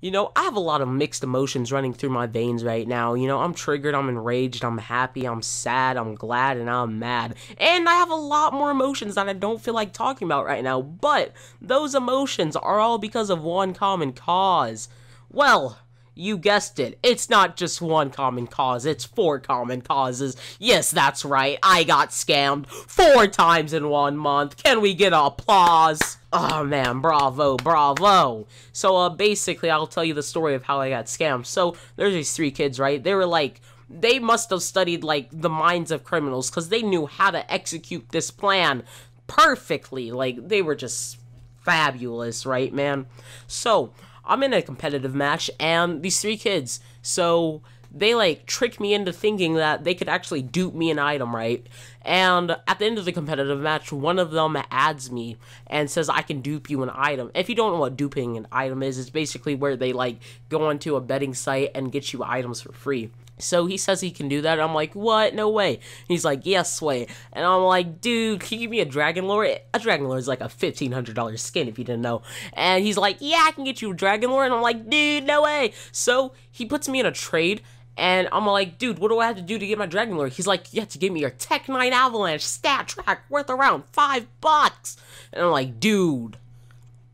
You know, I have a lot of mixed emotions running through my veins right now. You know, I'm triggered, I'm enraged, I'm happy, I'm sad, I'm glad, and I'm mad. And I have a lot more emotions that I don't feel like talking about right now. But those emotions are all because of one common cause. Well, you guessed it. It's not just one common cause, it's four common causes. Yes, that's right. I got scammed four times in one month. Can we get applause? Oh man, bravo, bravo. So uh basically I'll tell you the story of how I got scammed. So there's these three kids, right? They were like they must have studied like the minds of criminals cuz they knew how to execute this plan perfectly. Like they were just fabulous, right, man? So, I'm in a competitive match and these three kids, so they like trick me into thinking that they could actually dupe me an item, right? And at the end of the competitive match, one of them adds me and says I can dupe you an item. If you don't know what duping an item is, it's basically where they like go onto a betting site and get you items for free. So he says he can do that. I'm like, what? No way. He's like, yes way. And I'm like, dude, can you give me a Dragon Lore? A Dragon Lore is like a $1,500 skin if you didn't know. And he's like, yeah, I can get you a Dragon Lore. And I'm like, dude, no way. So he puts me in a trade and I'm like, dude, what do I have to do to get my Dragon Lore? He's like, you have to give me your Tec-9 Avalanche StatTrak worth around five bucks. And I'm like, dude,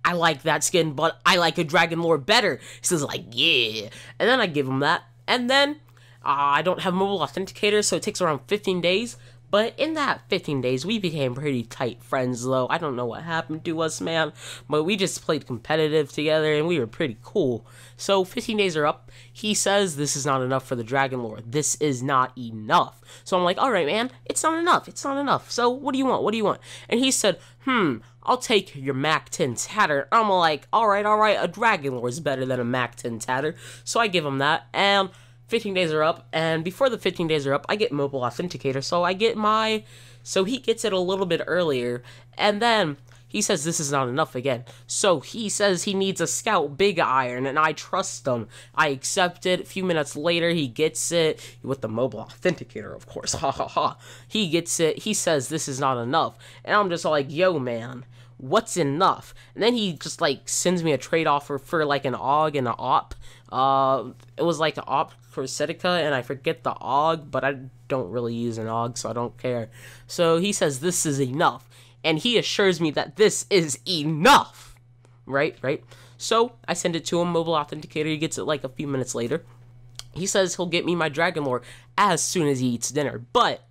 I like that skin, but I like a Dragon Lore better. He says like, yeah. And then I give him that. And then uh, I don't have mobile authenticator, so it takes around 15 days. But in that 15 days, we became pretty tight friends, though. I don't know what happened to us, man. But we just played competitive together, and we were pretty cool. So 15 days are up. He says this is not enough for the Dragon Lore. This is not enough. So I'm like, all right, man, it's not enough. It's not enough. So what do you want? What do you want? And he said, hmm, I'll take your Mac 10 Tatter. I'm like, all right, all right, a Dragon Lore is better than a Mac 10 Tatter. So I give him that, and 15 days are up, and before the 15 days are up, I get mobile authenticator, so I get my. So he gets it a little bit earlier, and then he says this is not enough again. So he says he needs a scout big iron, and I trust him. I accept it. A few minutes later, he gets it with the mobile authenticator, of course. Ha ha ha. He gets it. He says this is not enough, and I'm just like, yo, man what's enough? And then he just like sends me a trade offer for like an AUG and an AWP. Uh, it was like an AWP for Setica, and I forget the AUG, but I don't really use an AUG, so I don't care. So he says this is enough, and he assures me that this is enough. Right, right. So I send it to him, mobile authenticator. He gets it like a few minutes later. He says he'll get me my Dragon Lore as soon as he eats dinner, but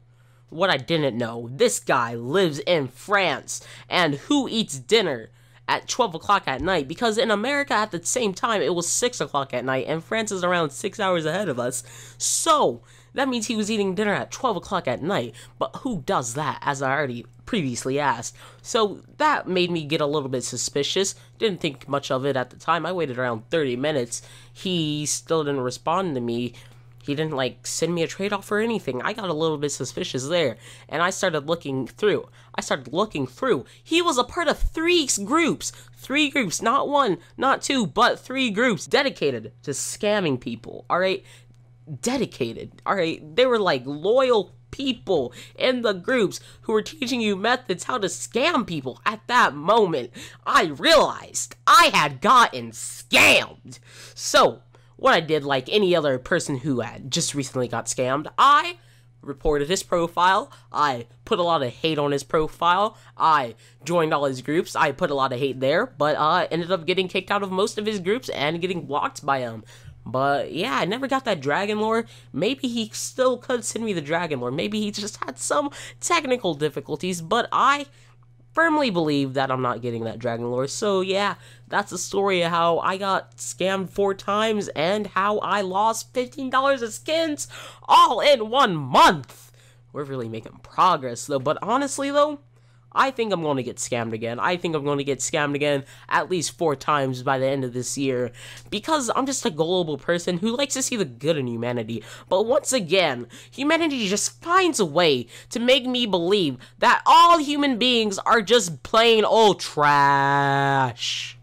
what I didn't know, this guy lives in France, and who eats dinner at 12 o'clock at night? Because in America at the same time, it was 6 o'clock at night, and France is around 6 hours ahead of us. So, that means he was eating dinner at 12 o'clock at night, but who does that, as I already previously asked? So, that made me get a little bit suspicious. Didn't think much of it at the time. I waited around 30 minutes. He still didn't respond to me he didn't like send me a trade off or anything. I got a little bit suspicious there, and I started looking through. I started looking through. He was a part of three groups, three groups, not one, not two, but three groups dedicated to scamming people. All right, dedicated. All right, they were like loyal people in the groups who were teaching you methods how to scam people. At that moment, I realized I had gotten scammed. So, what I did, like any other person who had just recently got scammed, I reported his profile. I put a lot of hate on his profile. I joined all his groups. I put a lot of hate there, but uh, ended up getting kicked out of most of his groups and getting blocked by him. But yeah, I never got that dragon lore. Maybe he still could send me the dragon lore. Maybe he just had some technical difficulties, but I firmly believe that I'm not getting that Dragon Lore. So yeah, that's the story of how I got scammed four times and how I lost $15 of skins all in one month. We're really making progress though, but honestly though, I think I'm going to get scammed again. I think I'm going to get scammed again at least four times by the end of this year because I'm just a gullible person who likes to see the good in humanity. But once again, humanity just finds a way to make me believe that all human beings are just plain old trash.